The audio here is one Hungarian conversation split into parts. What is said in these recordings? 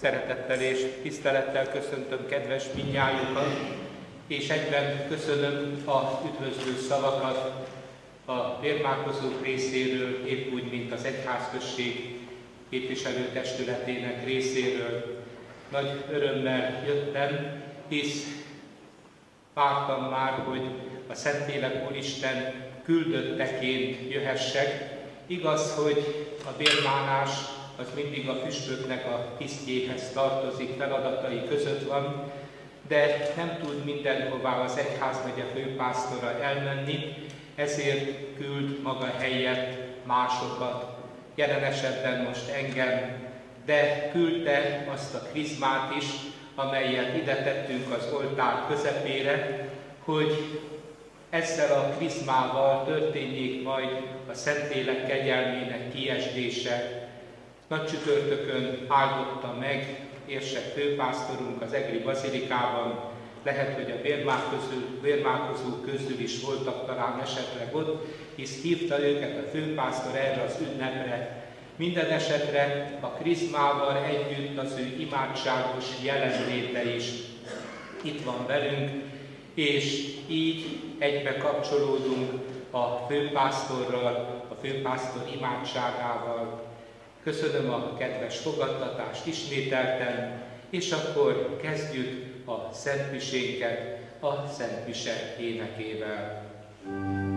Szeretettel és tisztelettel köszöntöm kedves minnyájukat, és egyben köszönöm a üdvözlő szavakat a vérmálkozók részéről, épp úgy, mint az egyházközség képviselőtestületének részéről. Nagy örömmel jöttem, hisz vártam már, hogy a Szentlélek Úristen küldötteként jöhessek. Igaz, hogy a bérmálás az mindig a püspöknek a tisztjéhez tartozik, feladatai között van, de nem tud mindenhová az egyházmegye főpásztora elmenni, ezért küld maga helyett másokat, jelen esetben most engem, de küldte azt a krizmát is, amelyet ide tettünk az oltár közepére, hogy ezzel a krizmával történjék majd a Szentlélek kegyelmének kiesdése nagy csütörtökön áldotta meg érsek főpásztorunk az Egri Bazilikában, lehet, hogy a bérmálkozók közül is voltak talán esetleg ott, hisz hívta őket a főpásztor erre az ünnepre. Minden esetre a krizmával együtt az ő imádságos jelenléte is itt van velünk, és így egybe kapcsolódunk a főpásztorral, a főpásztor imádságával. Köszönöm a kedves fogadtatást ismételten, és akkor kezdjük a Szentmisénket a Szentmise énekével. Az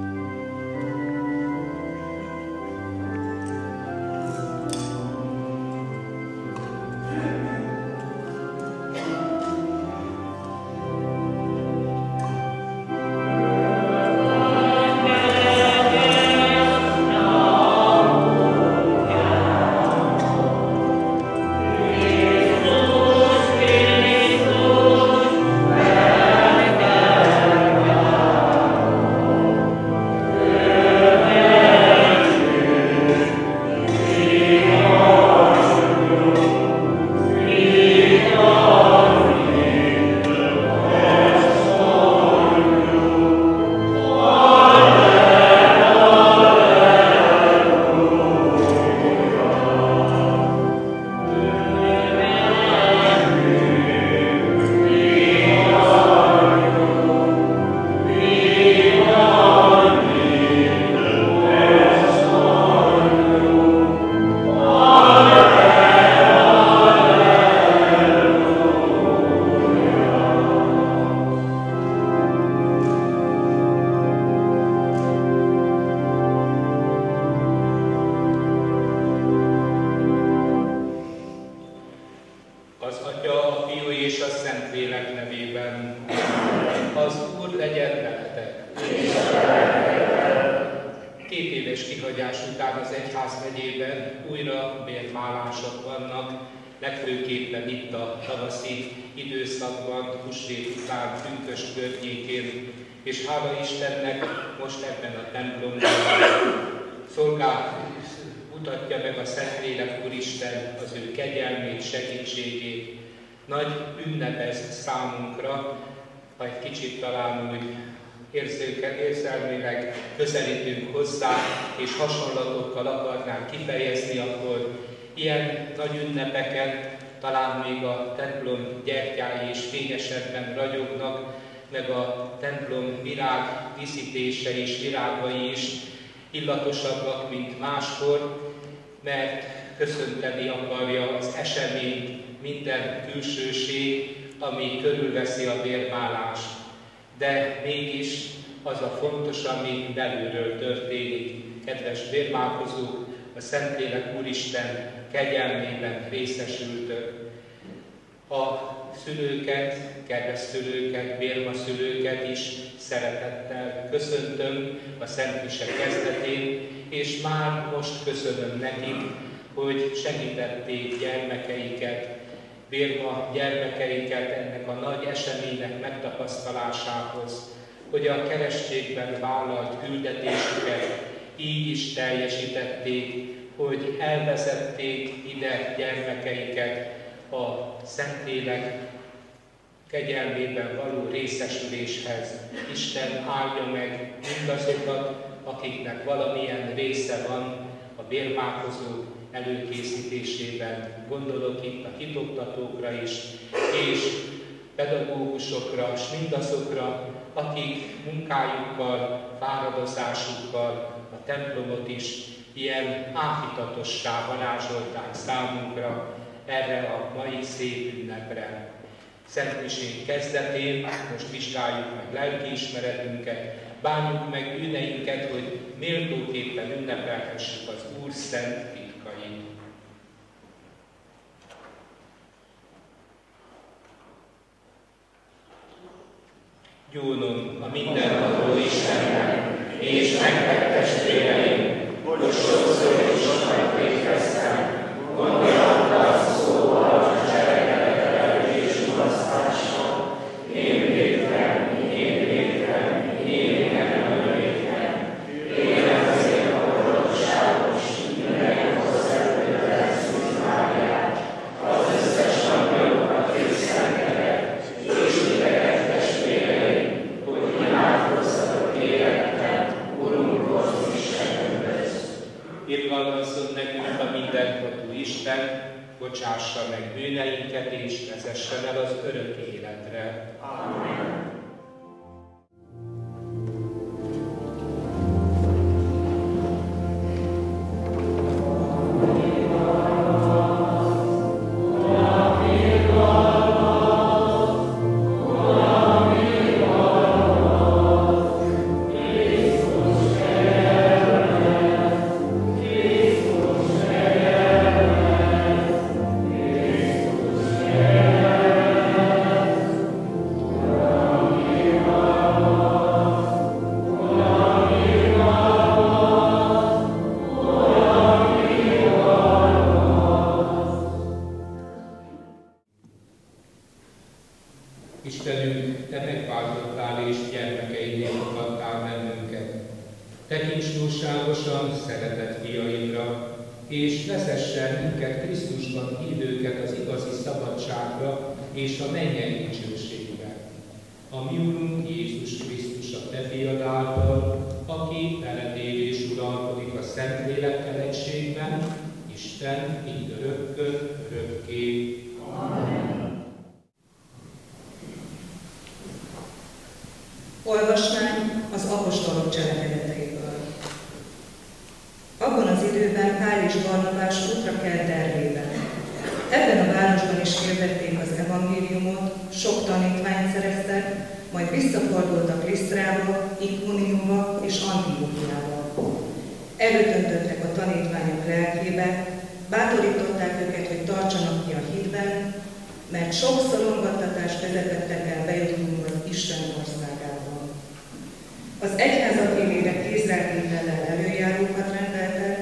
újra bérmálások vannak, legfőképpen itt a tavaszi időszakban, húsvét után, pünkös környékén, és hála Istennek most ebben a templomban szolgál, mutatja meg a Szentlélek Úristen az ő kegyelmét, segítségét. Nagy ünnep ez számunkra, ha egy kicsit talán úgy érzőke, érzelmileg közelítünk hozzá, és hasonlatokkal akarnánk kifejezni, akkor ilyen nagy ünnepeken talán még a templom gyertyái is fényesebben ragyognak, meg a templom virág díszítése és virágai is illatosabbak, mint máskor, mert köszönteni akarja az esemény minden külsőség, ami körülveszi a vérválást. De mégis az a fontos, ami belülről történik. Kedves vérmálkozók, a Szentlélek Úristen kegyelmében részesültök. A szülőket, kedves szülőket, bérmaszülőket is szeretettel köszöntöm a Szent Mise kezdetén, és már most köszönöm nekik, hogy segítették gyermekeiket, bérma gyermekeiket ennek a nagy eseménynek megtapasztalásához, hogy a keresztségben vállalt küldetésüket így is teljesítették, hogy elvezették ide gyermekeiket a Szentlélek kegyelmében való részesüléshez. Isten áldja meg mindazokat, akiknek valamilyen része van a bérmálkozók előkészítésében. Gondolok itt a hitoktatókra is, és pedagógusokra, és mindazokra, akik munkájukkal, fáradozásukkal a templomot is ilyen áhítatossá varázsolták számunkra erre a mai szép ünnepre. Szentmiség kezdetén most vizsgáljuk meg lelkiismeretünket, bánjuk meg bűneinket, hogy méltóképpen ünnepelhessük az Úr szent Gyónom a mindenható Istennek, és nektek testvéreim, hogy bűneinket, és vezessen el az örök élére kézrátétellel előjárókat rendeltek,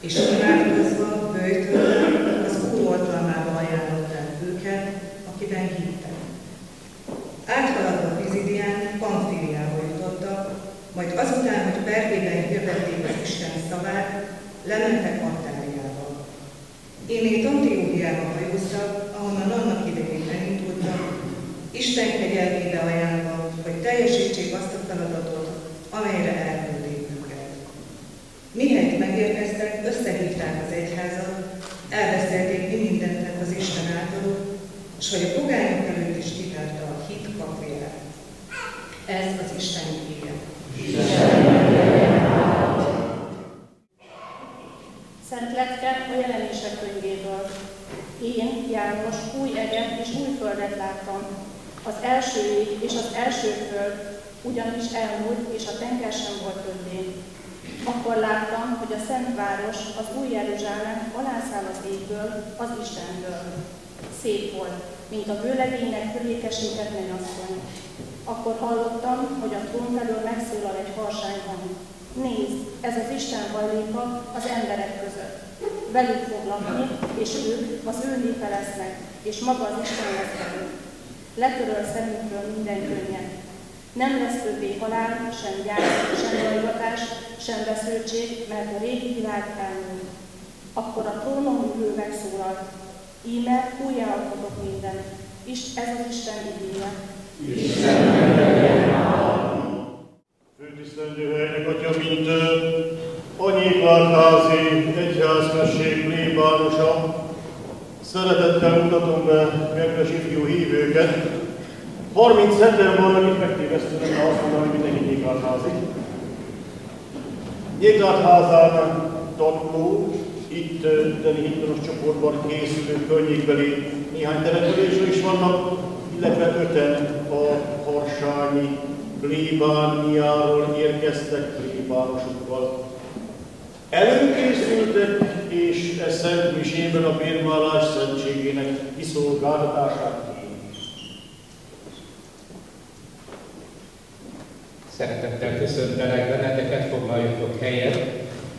és imádkozva, bőjtölve az Úr oltalmába ajánlották őket, akiben hittek. Áthaladva Pizidián, Pamfiliába jutottak, majd azután, hogy Pergében hirdették az Isten szavát, lementek Antáliába. Én Antióhiába hajóztak, ahonnan annak idején elindultak, Isten kegyelmébe ajánlva, hogy teljesítsék azt a feladatot, amelyre elküldénünk kell. Mihelyt megérkeztek, összehívták az egyházat, elbeszélték mi mindentnek az Isten által, és hogy a pogányok előtt is kitárta a hit kapuját. Ez az Isten ígéje. Szent Letke a jelenések könyvéből. Én, János, új eget és új földet láttam. Az első ég és az első föld ugyanis elmúlt, és a tenger sem volt többé. Akkor láttam, hogy a Szent Város, az új Jeruzsálem alászáll az égből, az Istenből. Szép volt, mint a vőlegénynek fölékesített mennyasszony. Akkor hallottam, hogy a trón felől megszólal egy harsány hang. Nézd, ez az Isten vajléka az emberek között. Velük fog lakni, és ők az ő népe lesznek, és maga az Isten lesz velük. Letöröl szemünkről minden könnyet. Nem lesz többé halál, sem gyász, sem rajgatás, sem veszültség, mert a régi világ elmúlt. Akkor a trónon ülő megszólalt. Íme újjáalkotok mindent. És ez az Isten igénye. Főtisztelendő helynek atya, mint anyékvárházi egyházmesség plébánosa, szeretettel mutatom be kedves ifjú hívőket. 37-en vannak itt megtévesztőnek, ha azt mondom, hogy mindenki nyéklátházi. Nyéklátházán tanuló, itt Deni Hitleros csoportban készülő környékbeli néhány településről is vannak, illetve öten a harsányi plébániáról érkeztek plébánosokkal. Előkészültek, és e szent misében a bérmálás szentségének kiszolgáltatását Szeretettel köszöntelek benneteket, foglaljatok helyet.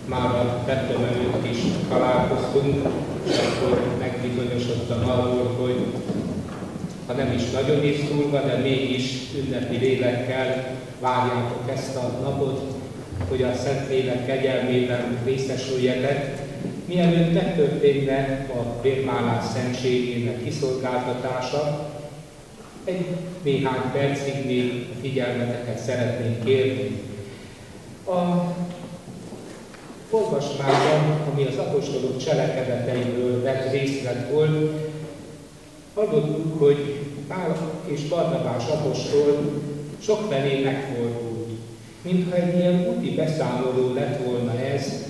Már a tettem előtt is találkoztunk, és akkor megbizonyosodtam arról, hogy ha nem is nagyon is szúrva, de mégis ünnepi lélekkel várjátok ezt a napot, hogy a Szent Lélek kegyelmében részesüljetek, mielőtt megtörténne a vérmálás szentségének kiszolgáltatása, egy néhány percig még a figyelmeteket szeretnénk kérni. A olvasmányban, ami az apostolok cselekedeteiből vett részlet volt, hallottuk, hogy Pál és Barnabás apostol sokfelé megfordult. Mintha egy ilyen úti beszámoló lett volna ez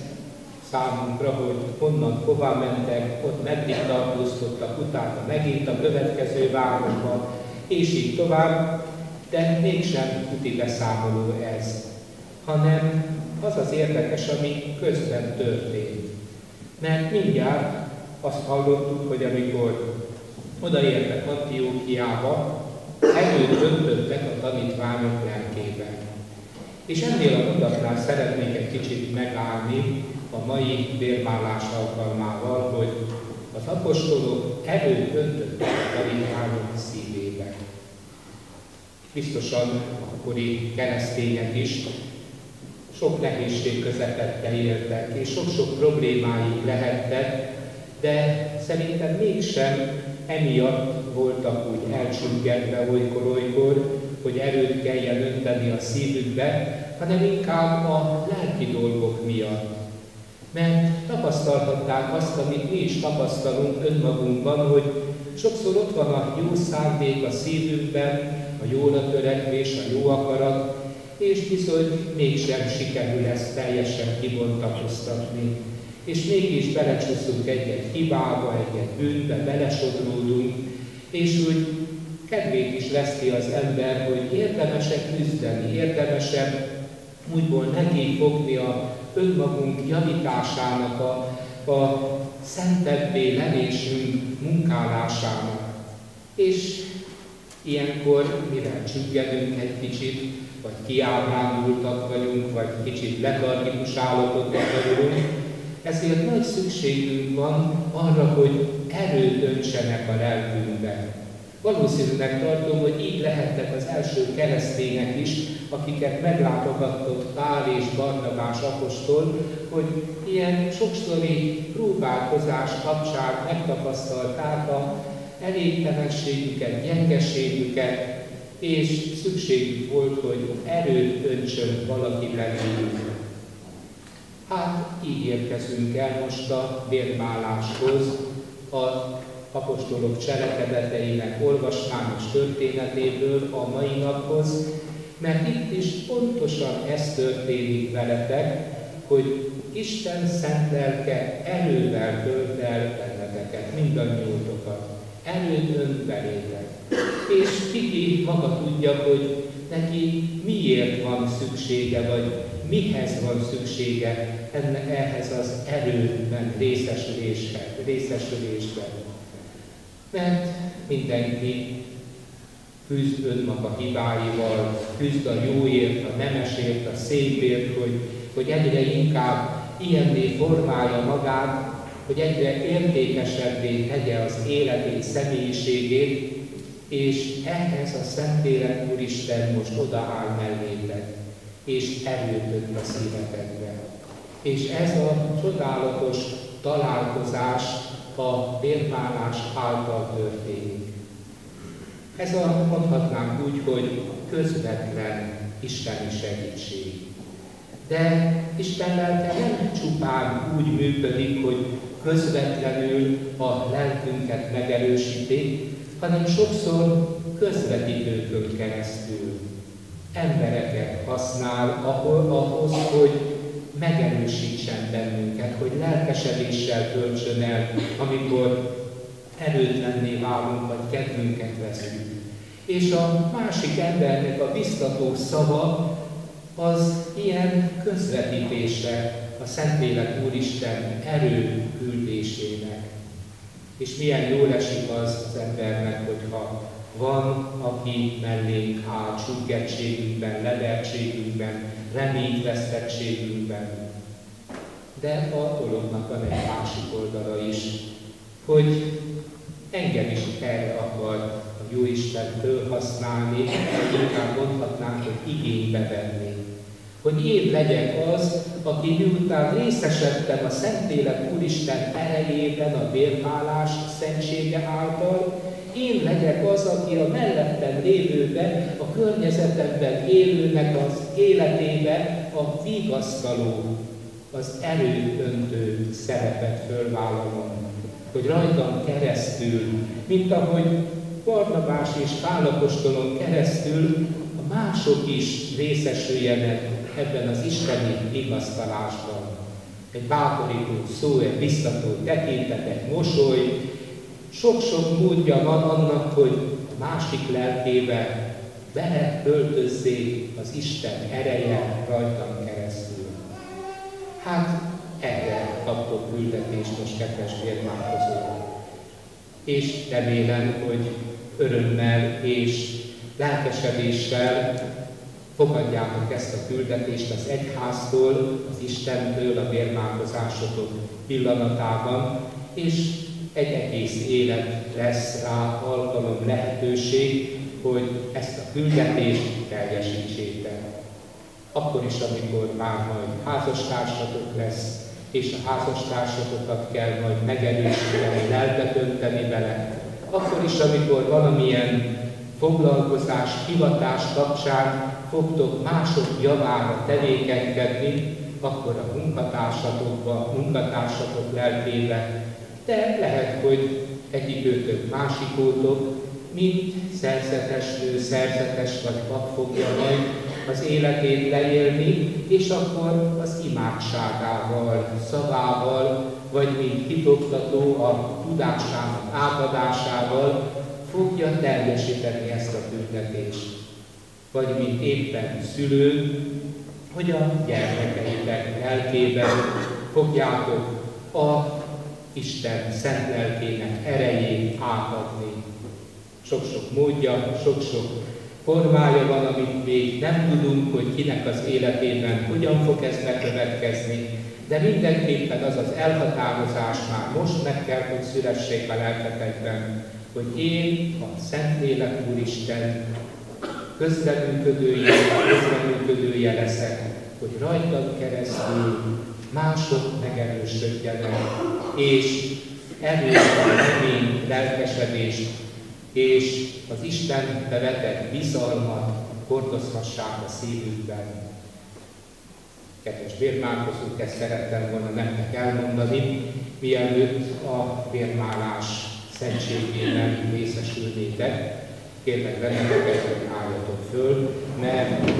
számunkra, hogy honnan hová mentek, ott meddig tartózkodtak, utána megint a következő városba, és így tovább, de mégsem úti beszámoló ez, hanem az az érdekes, ami közben történt. Mert mindjárt azt hallottuk, hogy amikor odaértek Antiókiába, erőt öntöttek a tanítványok lelkében. És ennél a mondatnál szeretnék egy kicsit megállni a mai vérmálás alkalmával, hogy az apostolok erőt öntöttek a tanítványok szívébe. Biztosan akkori keresztények is sok nehézség közepette éltek, és sok-sok problémáik lehettek, de szerintem mégsem emiatt voltak úgy elcsüggedve olykor-olykor, hogy erőt kelljen önteni a szívükbe, hanem inkább a lelki dolgok miatt. Mert tapasztalhatták azt, amit mi is tapasztalunk önmagunkban, hogy sokszor ott van a jó szándék a szívünkben, a jóra törekvés, a jó akarat, és bizony mégsem sikerül ezt teljesen kibontakoztatni és mégis belecsúszunk egy-egy hibába, egy-egy bűnbe, belesodródunk, és úgy kedvét is veszti az ember, hogy érdemesek küzdeni, érdemesebb úgyból neki fogni a önmagunk javításának, a, a szentebbé levésünk munkálásának. És ilyenkor, mivel csüggedünk egy kicsit, vagy kiábrándultak vagyunk, vagy kicsit letargikus állapotban vagyunk, ezért nagy szükségünk van arra, hogy erőt öntsenek a lelkünkbe. Valószínűleg tartom, hogy így lehettek az első keresztények is, akiket meglátogatott Pál és Barnabás apostol, hogy ilyen sokszori próbálkozás kapcsán megtapasztalták a elégtelenségüket, gyengeségüket, és szükségük volt, hogy erőt öntsön valaki belőlük. Hát így érkezünk el most a vérmáláshoz, a apostolok cselekedeteinek olvasmányos történetéből a mai naphoz, mert itt is pontosan ez történik veletek, hogy Isten szent lelke erővel tölt el benneteket, mindannyiótokat. Erőt önt belétek. És Kiki maga tudja, hogy neki miért van szüksége, vagy mihez van szüksége enne, ehhez az erőben részesülésben, részesülésben. Mert mindenki küzd önmaga hibáival, küzd a jóért, a nemesért, a szépért, hogy, hogy egyre inkább ilyenné formálja magát, hogy egyre értékesebbé tegye az életét, személyiségét, és ehhez a Szentlélek Úristen most odaáll mellétek, és erőt önt a szívetekbe. És ez a csodálatos találkozás a vérmálás által történik. Ez a, mondhatnánk úgy, hogy közvetlen isteni segítség. De Isten lelke nem csupán úgy működik, hogy közvetlenül a lelkünket megerősíti, hanem sokszor közvetítőkön keresztül embereket használ ahol, ahhoz, hogy megerősítsen bennünket, hogy lelkesedéssel töltsön el, amikor erőtlenné válunk, vagy kedvünket veszünk. És a másik embernek a biztató szava az ilyen közvetítése a Szentlélek Úristen erő. És milyen jól esik az az embernek, hogyha van, aki mellénk áll csüggettségünkben, levertségünkben, reményvesztettségünkben. De a dolognak van egy másik oldala is, hogy engem is erre akar a Jóisten fölhasználni, vagy inkább mondhatnánk, hogy igénybe venni. Hogy én legyek az, aki miután részesedtem a Szentlélek Úristen erejében, a vérhálás szentsége által, én legyek az, aki a mellettem lévőben, a környezetemben élőnek az életébe a vigasztaló, az erőöntő szerepet fölvállalom hogy rajtam keresztül, mint ahogy Barnabás és Pálapostolon keresztül a mások is részesüljenek ebben az isteni igaztalásban. Egy bátorító szó, egy biztató egy mosoly, sok-sok módja van annak, hogy a másik lelkébe bele költözzék az Isten ereje rajtam keresztül. Hát erre kaptok küldetést most, kedves vérmálkozók. És remélem, hogy örömmel és lelkesedéssel fogadjátok ezt a küldetést az egyháztól, az Istentől a vérmálkozásotok pillanatában, és egy egész élet lesz rá alkalom, lehetőség, hogy ezt a küldetést teljesítsétek. Akkor is, amikor már majd házastársatok lesz, és a házastársatokat kell majd megerősíteni, lelket önteni vele. Akkor is, amikor valamilyen foglalkozás, hivatás kapcsán fogtok mások javára tevékenykedni, akkor a munkatársatokba, munkatársatok lelkébe, de lehet, hogy egyik őtök mint szerzetes nő, szerzetes vagy pap fogja majd az életét leélni, és akkor az imádságával, szavával, vagy mint hitoktató a tudásának átadásával fogja teljesíteni ezt a küldetést. Vagy mint éppen szülő, hogy a gyermekeitek lelkében fogjátok a Isten szent lelkének erejét átadni. Sok-sok módja, sok-sok formája van, amit még nem tudunk, hogy kinek az életében hogyan fog ez bekövetkezni, de mindenképpen az az elhatározás már most meg kell, hogy szülessék a lelketekben, hogy én a Szentlélek Úristen közreműködője, közreműködője leszek, hogy rajtad keresztül mások megerősödjenek, és erős remény, lelkesedést és az Isten vetett bizalmat hordozhassák a szívükben. Kedves vérmálkozók, ezt szerettem volna nektek elmondani, mielőtt a vérmálás szentségében részesülnétek. Kérlek benneteket, hogy álljatok föl, mert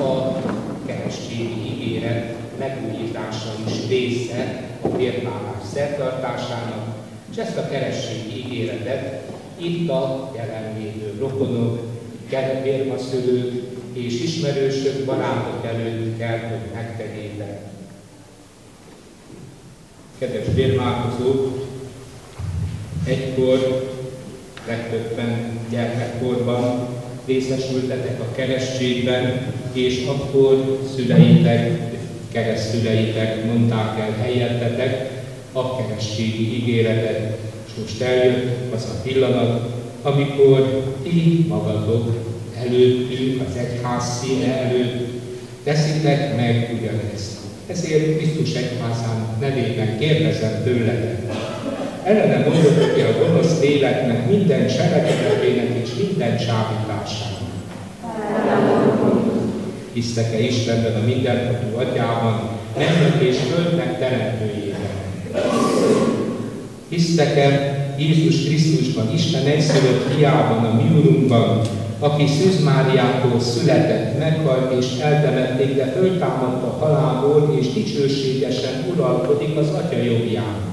a keresztségi ígéret megújítása is része a vérválás szertartásának, és ezt a keresztségi ígéretet itt a jelenlévő rokonok, vérmaszülők és ismerősök, barátok előtt kell, hogy megtegyétek. Kedves vérmálkozók, egykor, legtöbben gyermekkorban részesültetek a keresztségben, és akkor szüleitek, keresztüleitek mondták el helyettetek a keresztségi ígéretet, és most eljött az a pillanat, amikor ti magatok előttünk, az egyház színe előtt teszitek meg ugyanezt. Ezért Krisztus egyházán nevében kérdezem tőletek, ellene mondok ki a gonosz léleknek minden cselekedetének és minden csábításának. Hisztek-e Istenben a mindenható atyában, mennek és földnek teremtőjében? Hisztek-e Jézus Krisztusban, Isten egyszülött fiában, a mi Urunkban, aki Szűz Máriától született, meghalt és eltemették, de föltámadt a halálból, és dicsőségesen uralkodik az Atya jobbján.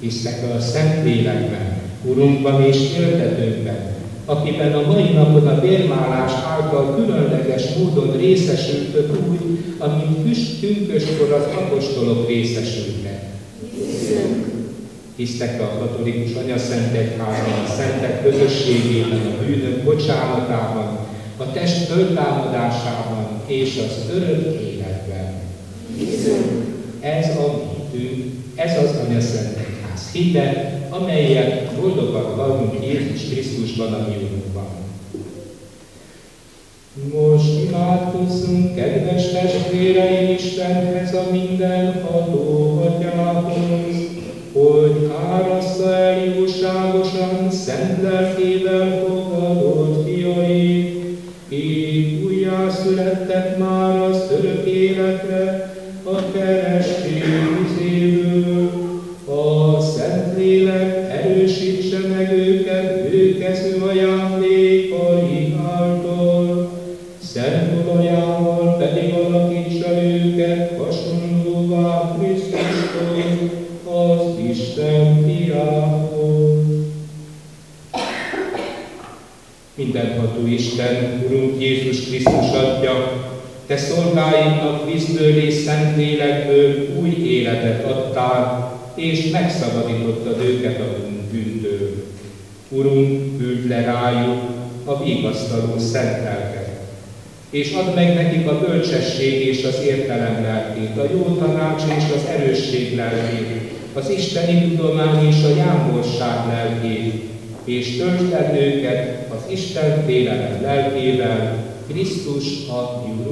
Hisztek a Szent Lélekben, Urunkban és éltetőnkben, akiben a mai napon a vérmálás által különleges módon részesültök úgy, amint füst tünköskor az apostolok részesültek. Hisztek a katolikus anyaszent egyházban, a szentek közösségében, a bűnök bocsánatában, a test föltámadásában és az örök életben. Ez a hitünk, ez az anyaszent hite, amelyet boldogan vallunk Jézus Krisztusban, a mi. Most imádkozzunk, kedves testvéreim, Istenhez a mindenható atyához, hogy árassza el jóságosan szent lelkével fogadott fiait, így újjászülettek már az örök életre bölcsesség és az értelem lelkét, a jó tanács és az erősség lelkét, az isteni tudomány és a jámborság lelkét, és töltsd őket az Isten félelem lelkével, Krisztus a mi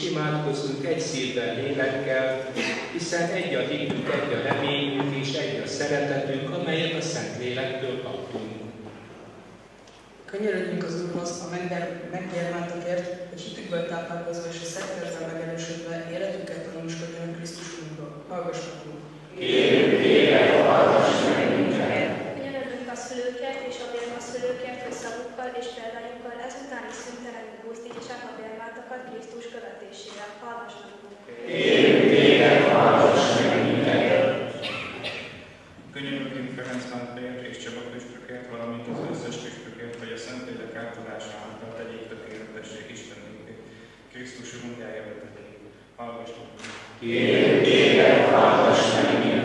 és imádkozunk egy szívvel lélekkel, hiszen egy a hitünk, egy a reményünk és egy a szeretetünk, amelyet a Szentlélektől kaptunk. Könyörögjünk az Úrhoz a meggyermáltakért, hogy hitükből táplálkozva és a szenteltel megerősödve életüket tanúskodjon Krisztus Úrról. Hallgass meg, Úr! Kérlek, hallgass meg minket! Könyörögünk a szülőkért és a bérmaszülőkért, hogy szavukkal és példájukkal ezután is szüntelenül bérmáltakat Krisztus követésével. Hallgass meg, Úr! Kérlek, hallgass meg! Könyörögünk Ferenc Mátrért és Csaba püspökért, valamint az összes püspökért, hogy a Szentlélek átadása által tegyék tökéletessé Isten népét. Krisztus Urunk eljöveteléig. Hallgass meg! Kérlek, hallgass meg!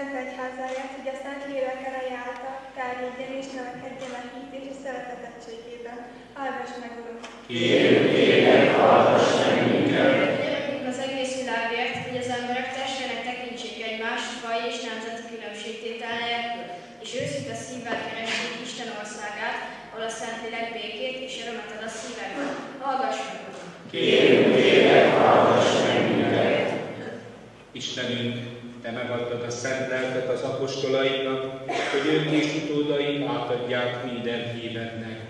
Szent egyházáját, hogy a Szent Lélek ereje által terjedjen és növekedjen a hit és a szeretetettségében. Hallgass meg, Urunk! Kérlek, hallgass meg minket! Az egész világért, hogy az emberek testvének tekintsék egymást, vaj és nemzeti különbségtétel nélkül, és őszinte szívvel keressék Isten országát, ahol a Szentlélek békét és örömet ad a szívekben. Hallgass meg, Urunk! Kérlek, hallgass meg minket! Istenünk, Te megadtad a szent lelket az apostolaidnak, hogy ők és utódaik átadják minden hívednek.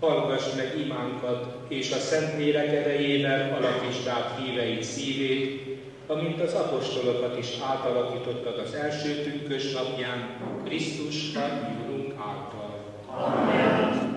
Hallgass meg imánkat, és a Szent Lélek erejével alakítsd át híveid szívét, amint az apostolokat is átalakítottad az első tükkös napján, Krisztus a által. Köszönöm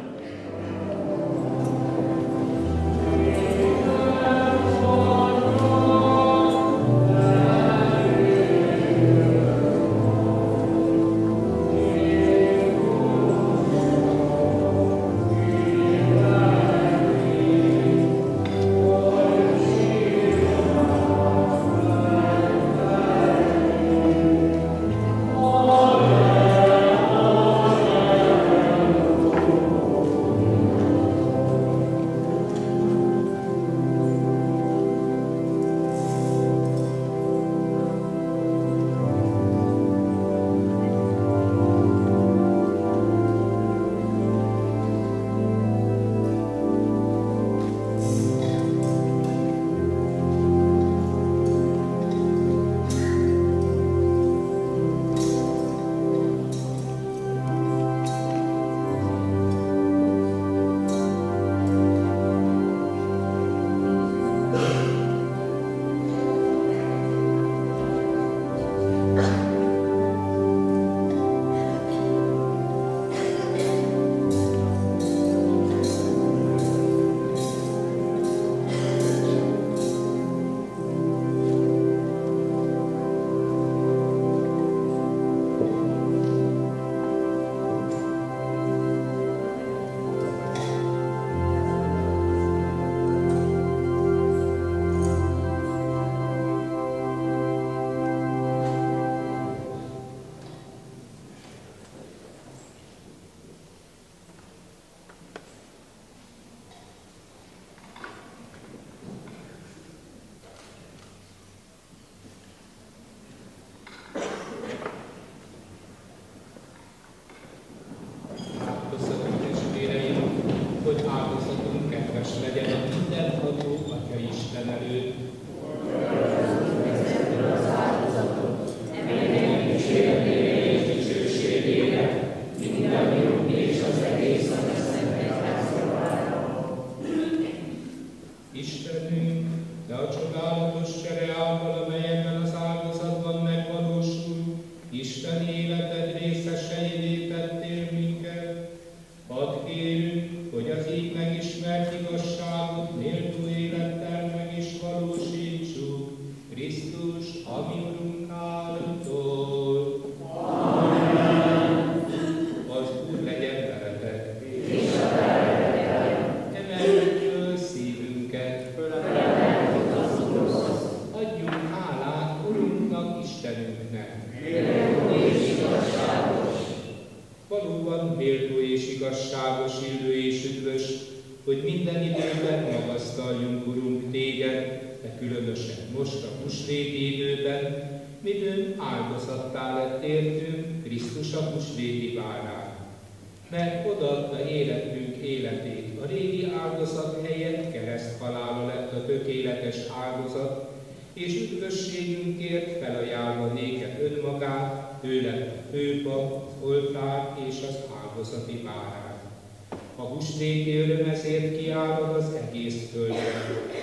bárány. A húsvéti öröm ezért az egész földre.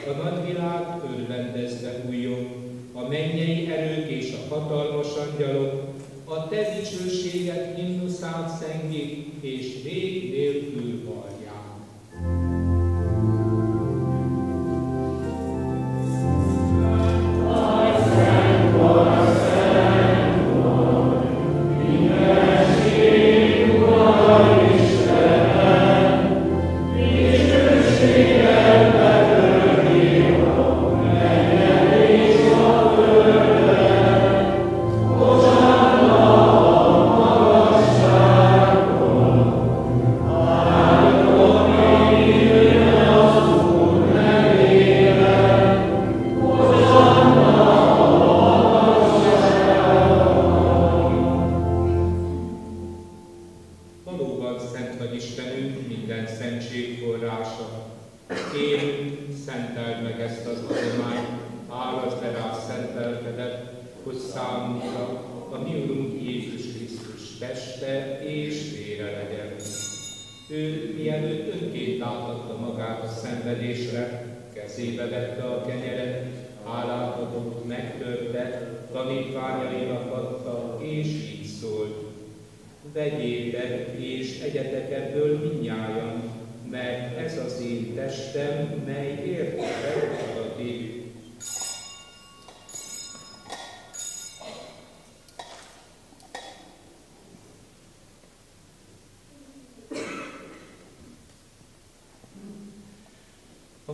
A nagyvilág örvendezve újjon, a mennyei erők és a hatalmas angyalok, a te dicsőséget himnuszát szengik, és rég nélkül vallják.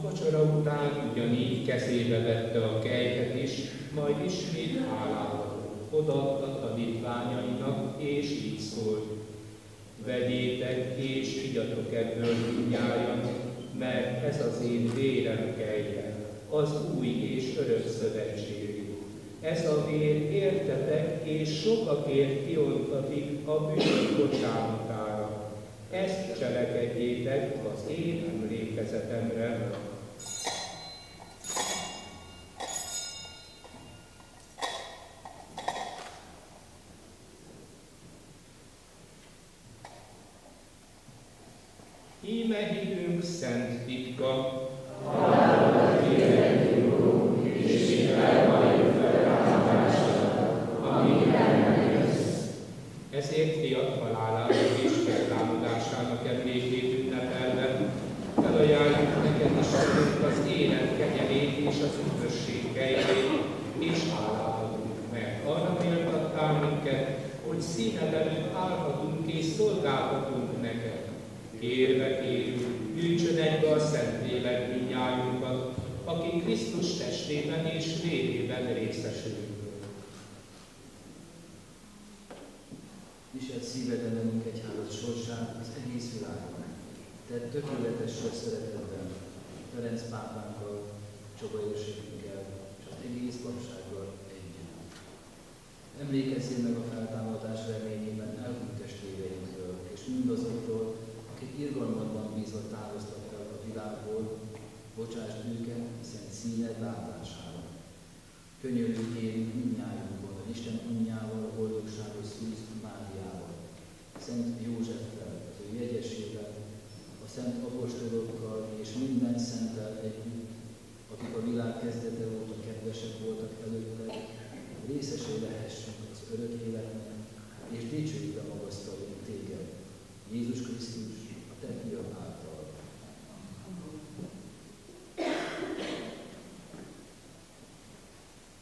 Vacsora után ugyanígy kezébe vette a kejhet is, majd ismét hálát adott. Odaadta tanítványainak, és így szólt. Vegyétek és igyatok ebből mindnyájan, mert ez az én vérem kejhe, az új és örök szövetségű. Ez a vér értetek és sokakért kiontatik a bűnök bocsánatára. Ezt cselekedjétek az én emlékezetemre. and it got Velünk egyházat sorsát az egész világon. Te tökéletes sok szeretetben, Ferenc pápánkkal, Csaba Józsefünkkel, és az egész papsággal egyaránt. Emlékezzél meg a feltámadás reményében elhunyt testvéreinkről, és mindazoktól, akik irgalmadban bízva távoztak el a világból, bocsásd őket szent színed látására. Könyörülj kérünk mindnyájunkon, Isten anyjával, a boldogságos Szűz Szent Józseffel, az ő jegyesével, a szent apostolokkal és minden szenttel együtt, akik a világ kezdete óta kedvesek voltak előtted, részesé lehessünk az örök életnek, és dicsőítve magasztaljunk téged, Jézus Krisztus, a te fiad által.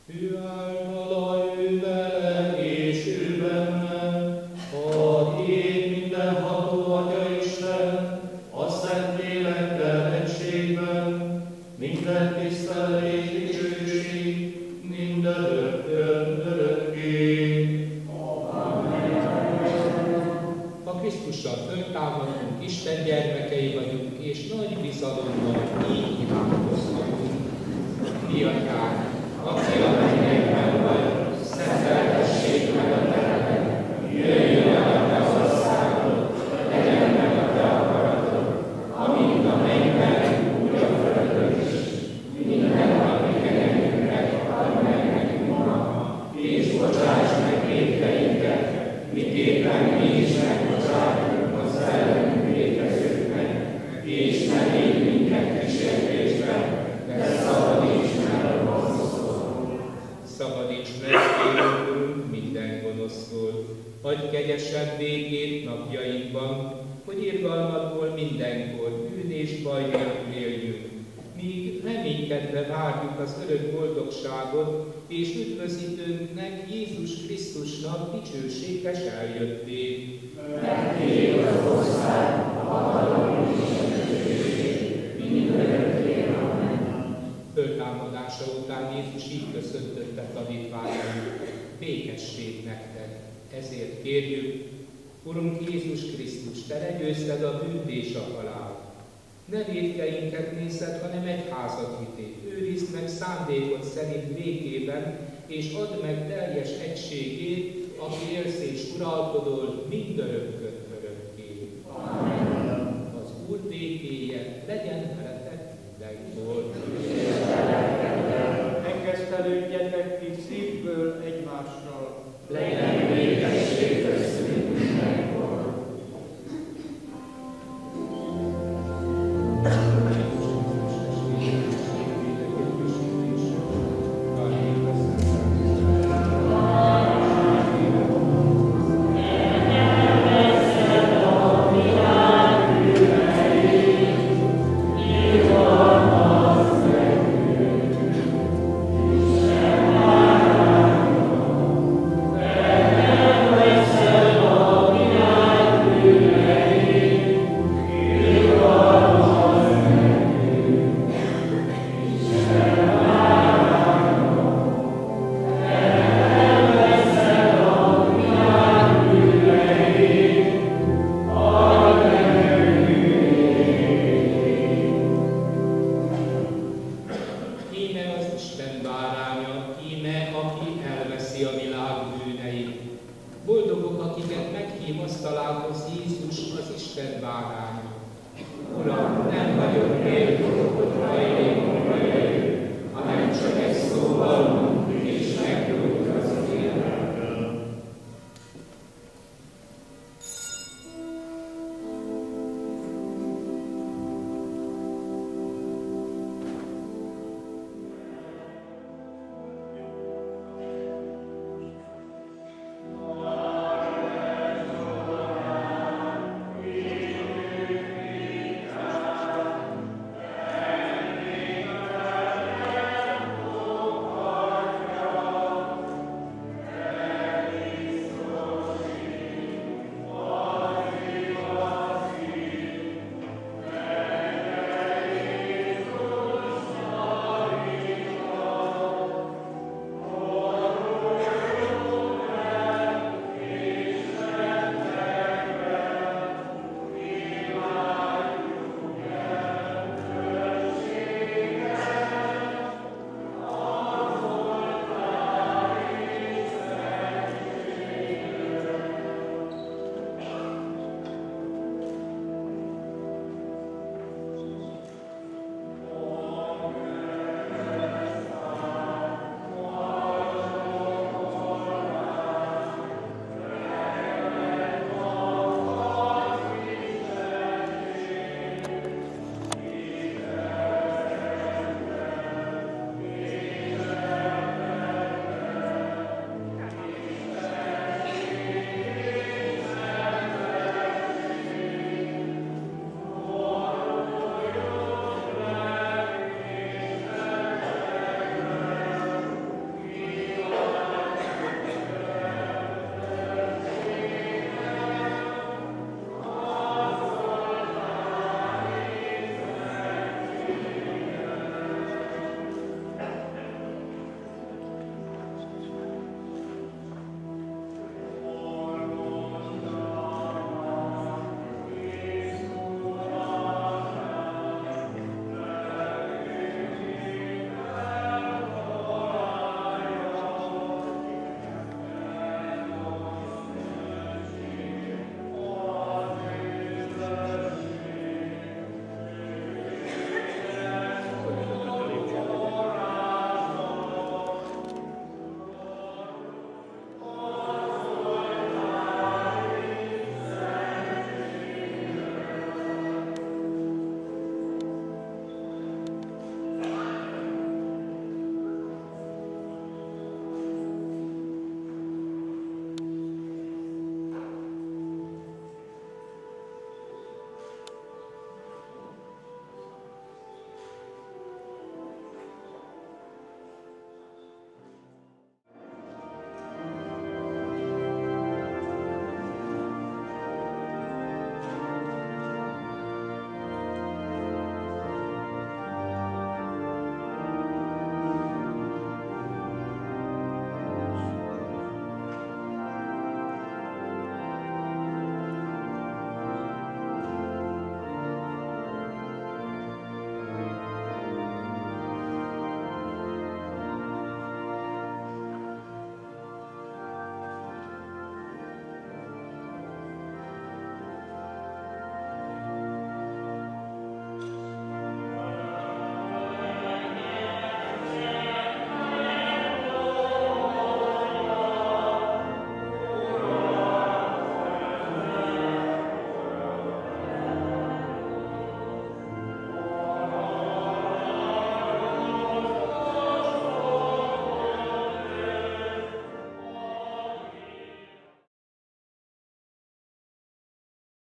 Ő általa, ő vele és ő benne, a én mindenható Atya Isten, a Szent Lélekkel egységben, minden tisztelés, dicsőség, minden örökkön örökké. A Krisztussal föltámadunk, Isten gyermekei vagyunk, és nagy bizalommal így imádkozhatunk. Mi atyánk, aki a mennyekben vagy, szenteltessék meg a te neved. Jöjjön el a te országod, legyen békét napjainkban, hogy irgalmadból mindenkor bűn és baj nélkül éljünk, míg reménykedve várjuk az örök boldogságot, és üdvözítőnknek Jézus Krisztusnak dicsőséges eljöttét. Mert az ország, a hatalom. Föltámadása után Jézus így köszöntötte tanítványait, békesség nektek. Ezért kérjük, Urunk Jézus Krisztus, Te legyőzted a bűnt és a halált. Ne védkeinket nézed, hanem egy házat vitét. Őrizd meg szándékot szerint békében, és add meg teljes egységét, aki élsz és uralkodol mindörökkön örökké. Amen. Az Úr békéje legyen veletek